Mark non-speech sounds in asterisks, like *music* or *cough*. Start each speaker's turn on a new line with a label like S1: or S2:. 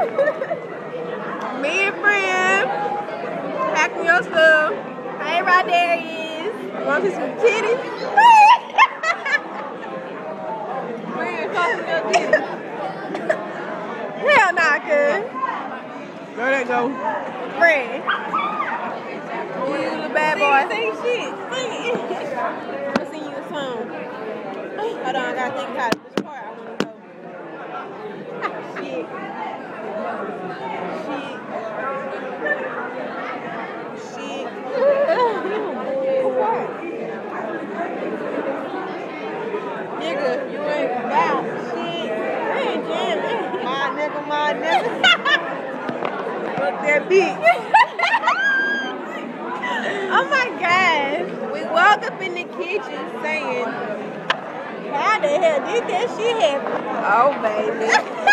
S1: *laughs* Me and friend. Packing your stuff. Hey, Rodarius. Want to see some titties? *laughs* Hell nah, cuz. There they go. Friend.
S2: You the bad boy. Say shit. Sing it. I'll see you soon. Hold on, I gotta think how Nigga, you ain't about shit. I
S1: ain't jamming.
S2: My nigga, my nigga. Fuck that beat. Oh my
S1: gosh.
S2: We walk up in the kitchen saying,
S1: How the hell did that shit happen? Oh, baby.